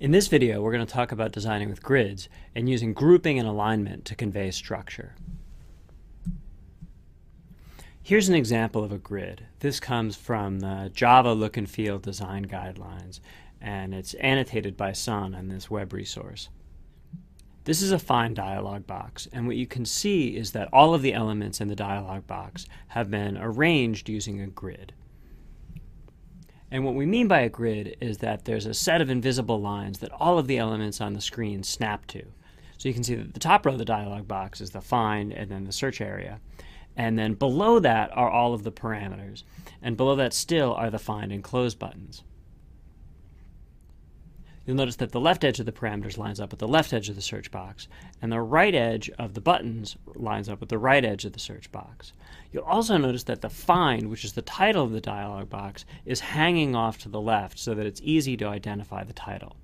In this video, we're going to talk about designing with grids and using grouping and alignment to convey structure. Here's an example of a grid. This comes from the Java Look and Feel Design Guidelines, and it's annotated by Sun on this web resource. This is a fine dialog box, and what you can see is that all of the elements in the dialog box have been arranged using a grid. And what we mean by a grid is that there's a set of invisible lines that all of the elements on the screen snap to. So you can see that the top row of the dialog box is the find and then the search area. And then below that are all of the parameters. And below that still are the find and close buttons you'll notice that the left edge of the parameters lines up with the left edge of the search box, and the right edge of the buttons lines up with the right edge of the search box. You'll also notice that the find, which is the title of the dialog box, is hanging off to the left so that it's easy to identify the title.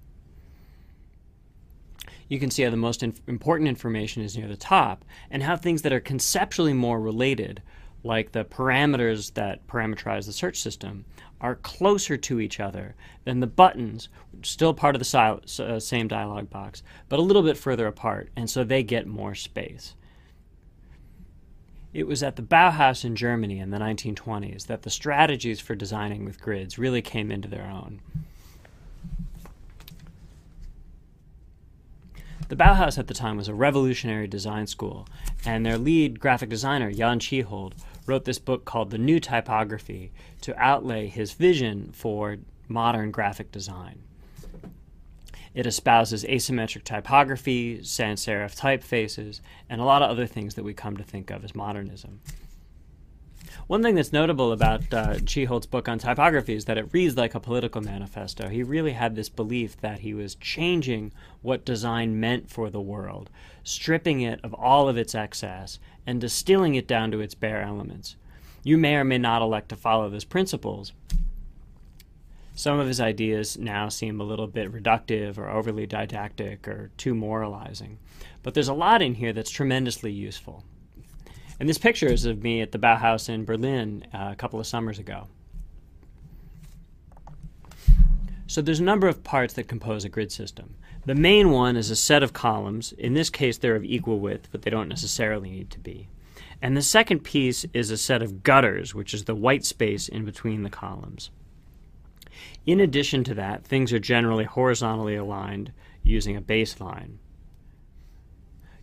You can see how the most inf important information is near the top, and how things that are conceptually more related like the parameters that parameterize the search system, are closer to each other than the buttons, still part of the uh, same dialog box, but a little bit further apart, and so they get more space. It was at the Bauhaus in Germany in the 1920s that the strategies for designing with grids really came into their own. The Bauhaus at the time was a revolutionary design school, and their lead graphic designer, Jan Tschichold, wrote this book called The New Typography to outlay his vision for modern graphic design. It espouses asymmetric typography, sans serif typefaces, and a lot of other things that we come to think of as modernism. One thing that's notable about uh, Tschichold's book on typography is that it reads like a political manifesto. He really had this belief that he was changing what design meant for the world, stripping it of all of its excess, and distilling it down to its bare elements. You may or may not elect to follow those principles. Some of his ideas now seem a little bit reductive or overly didactic or too moralizing, but there's a lot in here that's tremendously useful. And this picture is of me at the Bauhaus in Berlin uh, a couple of summers ago. So there's a number of parts that compose a grid system. The main one is a set of columns. In this case, they're of equal width, but they don't necessarily need to be. And the second piece is a set of gutters, which is the white space in between the columns. In addition to that, things are generally horizontally aligned using a baseline.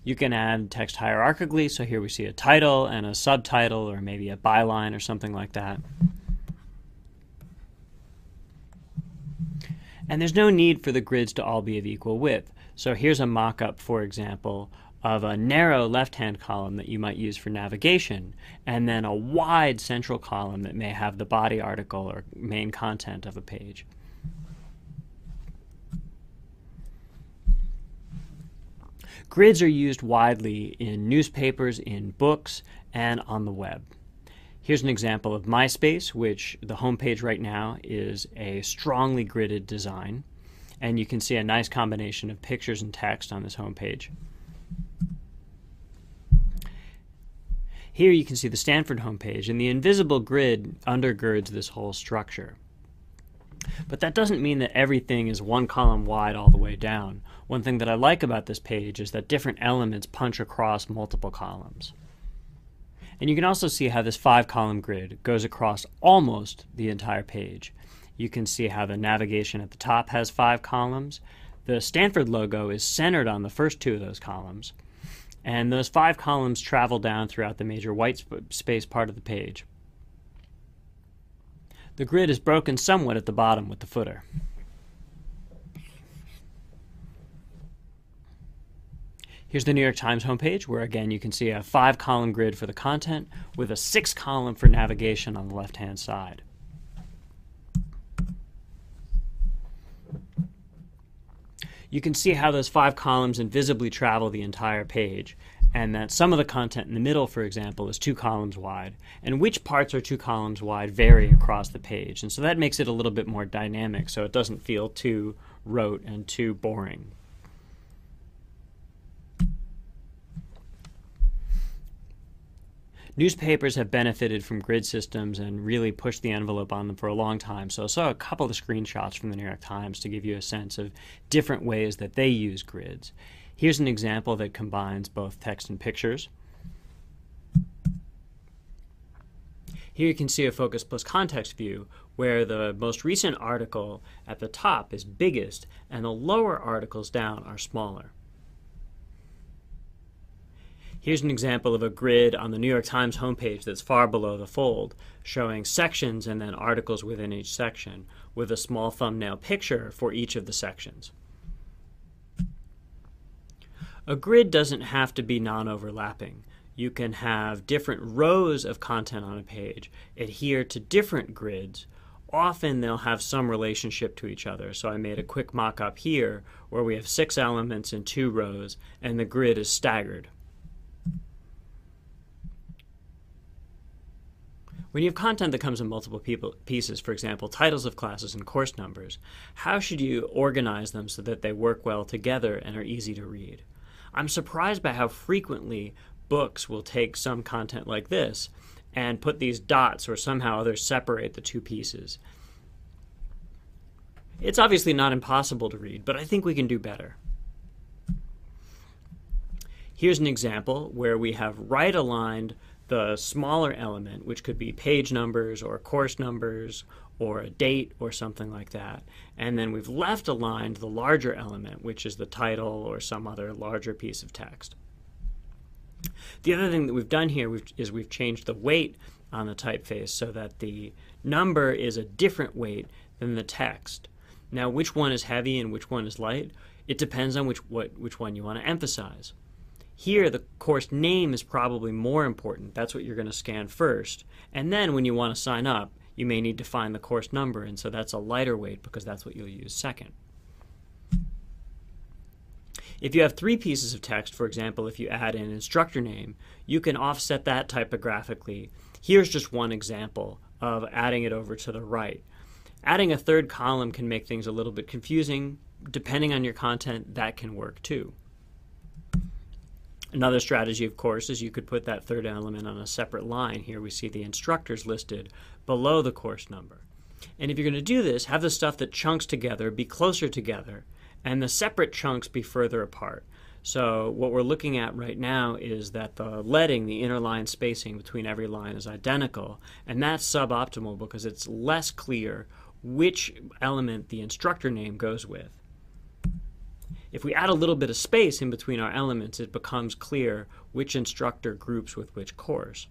You can add text hierarchically, so here we see a title and a subtitle or maybe a byline or something like that. And there's no need for the grids to all be of equal width. So here's a mock-up, for example, of a narrow left-hand column that you might use for navigation, and then a wide central column that may have the body article or main content of a page. Grids are used widely in newspapers, in books, and on the web. Here's an example of MySpace, which the homepage right now is a strongly gridded design. And you can see a nice combination of pictures and text on this homepage. Here you can see the Stanford homepage, and the invisible grid undergirds this whole structure. But that doesn't mean that everything is one column wide all the way down. One thing that I like about this page is that different elements punch across multiple columns. And you can also see how this five column grid goes across almost the entire page. You can see how the navigation at the top has five columns. The Stanford logo is centered on the first two of those columns. And those five columns travel down throughout the major white space part of the page. The grid is broken somewhat at the bottom with the footer. Here's the New York Times homepage, where again you can see a five column grid for the content with a six column for navigation on the left hand side. You can see how those five columns invisibly travel the entire page, and that some of the content in the middle, for example, is two columns wide, and which parts are two columns wide vary across the page. And so that makes it a little bit more dynamic so it doesn't feel too rote and too boring. Newspapers have benefited from grid systems and really pushed the envelope on them for a long time. So I saw a couple of screenshots from the New York Times to give you a sense of different ways that they use grids. Here's an example that combines both text and pictures. Here you can see a focus plus context view where the most recent article at the top is biggest and the lower articles down are smaller. Here's an example of a grid on the New York Times homepage that's far below the fold, showing sections and then articles within each section, with a small thumbnail picture for each of the sections. A grid doesn't have to be non-overlapping. You can have different rows of content on a page adhere to different grids. Often they'll have some relationship to each other. So I made a quick mock-up here where we have six elements in two rows and the grid is staggered. When you have content that comes in multiple people, pieces, for example, titles of classes and course numbers, how should you organize them so that they work well together and are easy to read? I'm surprised by how frequently books will take some content like this and put these dots or somehow other separate the two pieces. It's obviously not impossible to read, but I think we can do better. Here's an example where we have right aligned the smaller element, which could be page numbers or course numbers or a date or something like that. And then we've left aligned the larger element, which is the title or some other larger piece of text. The other thing that we've done here is we've changed the weight on the typeface so that the number is a different weight than the text. Now, which one is heavy and which one is light? It depends on which, what, which one you want to emphasize. Here, the course name is probably more important. That's what you're going to scan first. And then when you want to sign up, you may need to find the course number, and so that's a lighter weight because that's what you'll use second. If you have three pieces of text, for example, if you add an instructor name, you can offset that typographically. Here's just one example of adding it over to the right. Adding a third column can make things a little bit confusing. Depending on your content, that can work too. Another strategy, of course, is you could put that third element on a separate line. Here we see the instructors listed below the course number. And if you're going to do this, have the stuff that chunks together be closer together and the separate chunks be further apart. So what we're looking at right now is that the leading, the inner line spacing between every line is identical, and that's suboptimal because it's less clear which element the instructor name goes with. If we add a little bit of space in between our elements, it becomes clear which instructor groups with which course.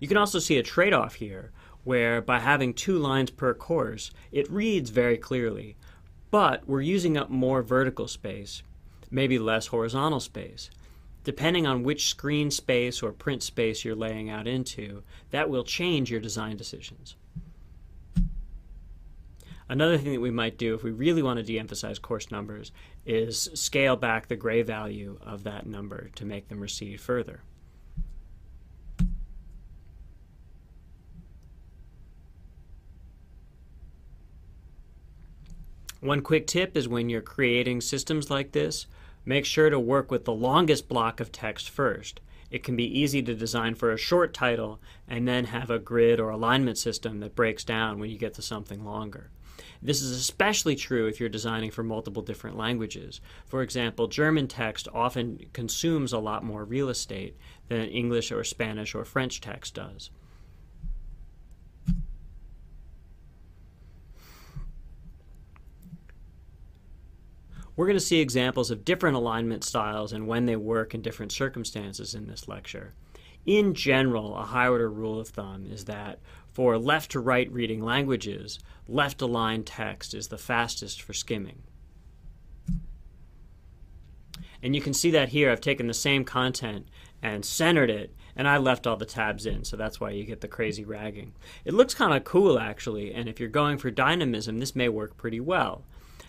You can also see a trade-off here, where by having two lines per course, it reads very clearly, but we're using up more vertical space, maybe less horizontal space. Depending on which screen space or print space you're laying out into, that will change your design decisions. Another thing that we might do if we really want to de-emphasize course numbers is scale back the gray value of that number to make them recede further. One quick tip is when you're creating systems like this, make sure to work with the longest block of text first. It can be easy to design for a short title and then have a grid or alignment system that breaks down when you get to something longer. This is especially true if you're designing for multiple different languages. For example, German text often consumes a lot more real estate than English or Spanish or French text does. We're going to see examples of different alignment styles and when they work in different circumstances in this lecture. In general, a high order rule of thumb is that for left to right reading languages, left aligned text is the fastest for skimming. And you can see that here. I've taken the same content and centered it, and I left all the tabs in, so that's why you get the crazy ragging. It looks kind of cool, actually, and if you're going for dynamism, this may work pretty well.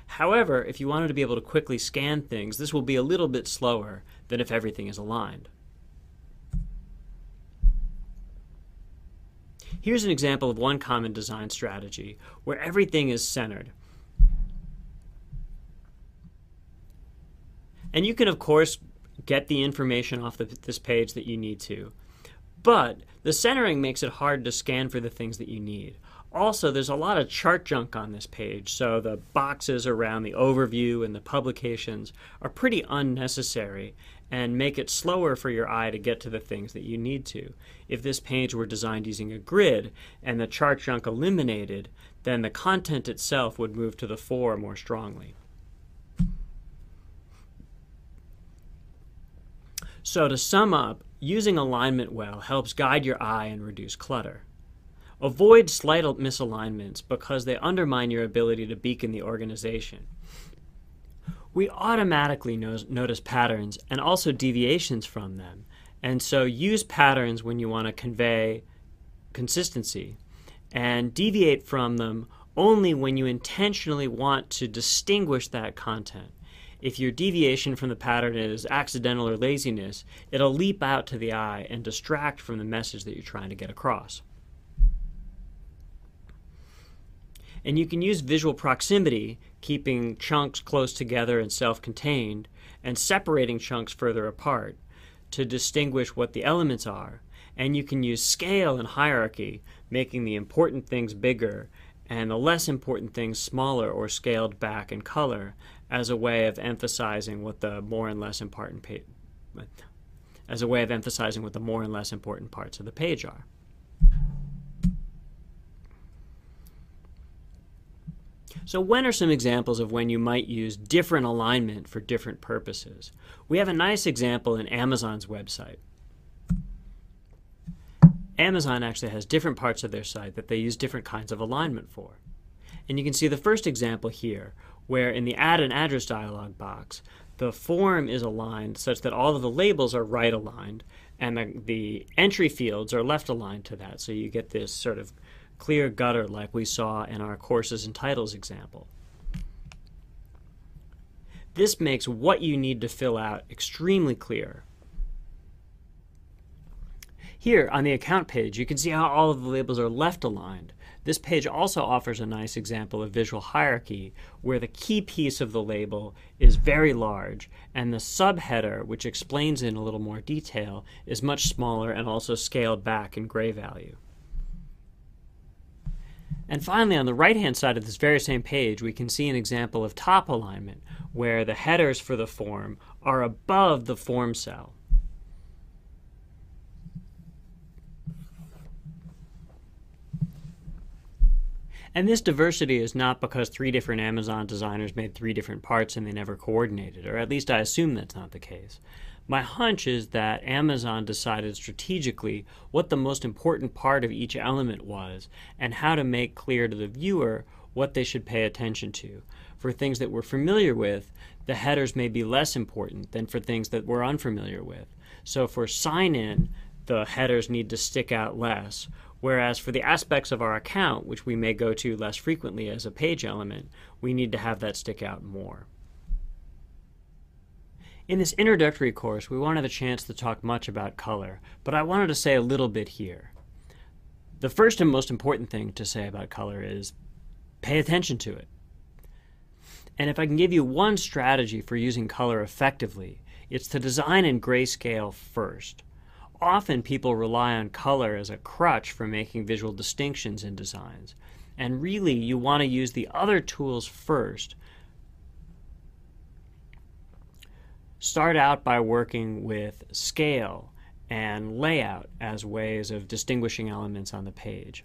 However, if you wanted to be able to quickly scan things, this will be a little bit slower than if everything is aligned. Here's an example of one common design strategy where everything is centered. And you can, of course, get the information off the, this page that you need to. But the centering makes it hard to scan for the things that you need. Also, there's a lot of chart junk on this page, so the boxes around the overview and the publications are pretty unnecessary and make it slower for your eye to get to the things that you need to. If this page were designed using a grid and the chart junk eliminated, then the content itself would move to the fore more strongly. So to sum up, using alignment well helps guide your eye and reduce clutter. Avoid slight misalignments because they undermine your ability to beacon the organization. We automatically notice patterns and also deviations from them, and so use patterns when you want to convey consistency and deviate from them only when you intentionally want to distinguish that content. If your deviation from the pattern is accidental or laziness, it'll leap out to the eye and distract from the message that you're trying to get across. And you can use visual proximity, keeping chunks close together and self contained, and separating chunks further apart to distinguish what the elements are. And you can use scale and hierarchy, making the important things bigger and the less important things smaller or scaled back in color as a way of emphasizing what the more and less important pa- as a way of emphasizing what the more and less important parts of the page are. So when are some examples of when you might use different alignment for different purposes? We have a nice example in Amazon's website. Amazon actually has different parts of their site that they use different kinds of alignment for. And you can see the first example here, where in the add an address dialog box, the form is aligned such that all of the labels are right aligned and the, the entry fields are left aligned to that. So you get this sort of clear gutter like we saw in our courses and titles example. This makes what you need to fill out extremely clear. Here on the account page, you can see how all of the labels are left aligned. This page also offers a nice example of visual hierarchy where the key piece of the label is very large and the subheader, which explains in a little more detail, is much smaller and also scaled back in gray value. And finally, on the right-hand side of this very same page, we can see an example of top alignment, where the headers for the form are above the form cell. And this diversity is not because three different Amazon designers made three different parts and they never coordinated, or at least I assume that's not the case. My hunch is that Amazon decided strategically what the most important part of each element was and how to make clear to the viewer what they should pay attention to. For things that we're familiar with, the headers may be less important than for things that we're unfamiliar with. So for sign in, the headers need to stick out less. Whereas for the aspects of our account, which we may go to less frequently as a page element, we need to have that stick out more. In this introductory course, we won't have a chance to talk much about color, but I wanted to say a little bit here. The first and most important thing to say about color is pay attention to it. And if I can give you one strategy for using color effectively, it's to design in grayscale first. Often people rely on color as a crutch for making visual distinctions in designs. And really, you want to use the other tools first start out by working with scale and layout as ways of distinguishing elements on the page.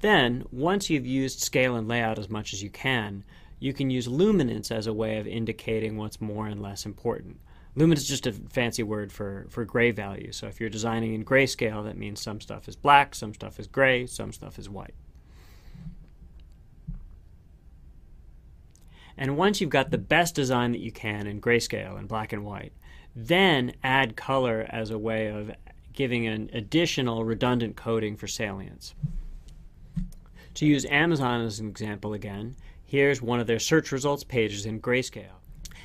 Then, once you've used scale and layout as much as you can, you can use luminance as a way of indicating what's more and less important. Luminance is just a fancy word for, for gray value. So if you're designing in grayscale, that means some stuff is black, some stuff is gray, some stuff is white. And once you've got the best design that you can in grayscale and black and white, then add color as a way of giving an additional redundant coding for salience. To use Amazon as an example again, here's one of their search results pages in grayscale.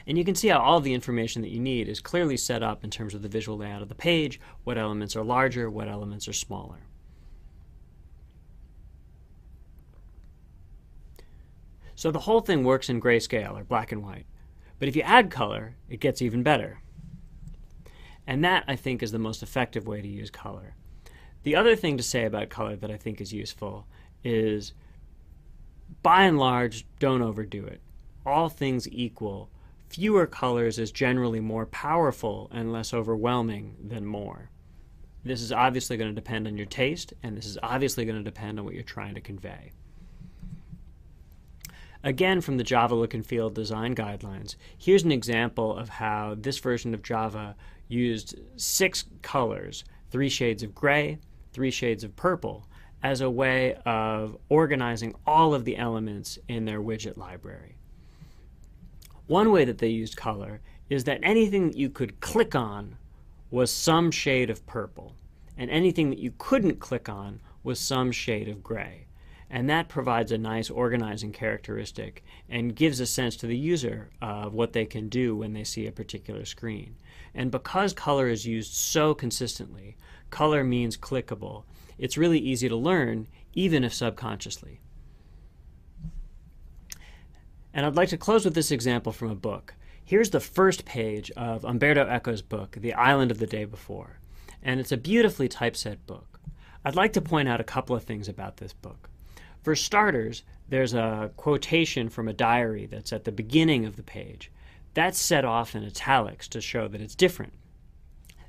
And you can see how all the information that you need is clearly set up in terms of the visual layout of the page, what elements are larger, what elements are smaller. So the whole thing works in grayscale or black and white. But if you add color, it gets even better. And that, I think, is the most effective way to use color. The other thing to say about color that I think is useful is by and large, don't overdo it. All things equal, fewer colors is generally more powerful and less overwhelming than more. This is obviously going to depend on your taste, and this is obviously going to depend on what you're trying to convey. Again, from the Java Look and Feel design guidelines, here's an example of how this version of Java used six colors, three shades of gray, three shades of purple, as a way of organizing all of the elements in their widget library. One way that they used color is that anything that you could click on was some shade of purple, and anything that you couldn't click on was some shade of gray. And that provides a nice organizing characteristic and gives a sense to the user of what they can do when they see a particular screen. And because color is used so consistently, color means clickable. It's really easy to learn, even if subconsciously. And I'd like to close with this example from a book. Here's the first page of Umberto Eco's book, The Island of the Day Before. And it's a beautifully typeset book. I'd like to point out a couple of things about this book. For starters, there's a quotation from a diary that's at the beginning of the page. That's set off in italics to show that it's different.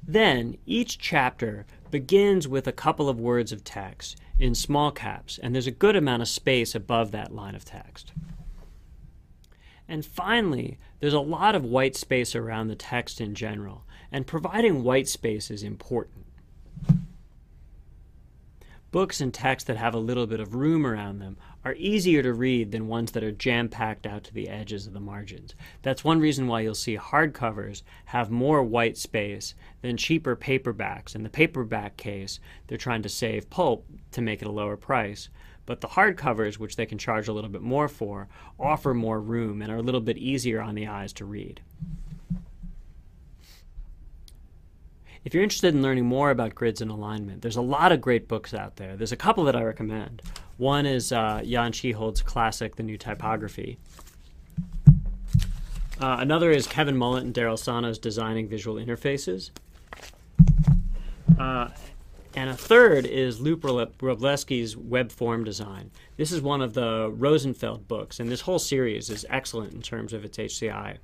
Then, each chapter begins with a couple of words of text in small caps, and there's a good amount of space above that line of text. And finally, there's a lot of white space around the text in general, and providing white space is important. Books and texts that have a little bit of room around them are easier to read than ones that are jam packed out to the edges of the margins. That's one reason why you'll see hardcovers have more white space than cheaper paperbacks. In the paperback case, they're trying to save pulp to make it a lower price. But the hardcovers, which they can charge a little bit more for, offer more room and are a little bit easier on the eyes to read. If you're interested in learning more about grids and alignment, there's a lot of great books out there. There's a couple that I recommend. One is uh, Jan Tschichold's classic, The New Typography. Uh, another is Kevin Mullet and Darrell Sano's Designing Visual Interfaces. Uh, and a third is Luke Wroblewski's Web Form Design. This is one of the Rosenfeld books, and this whole series is excellent in terms of its HCI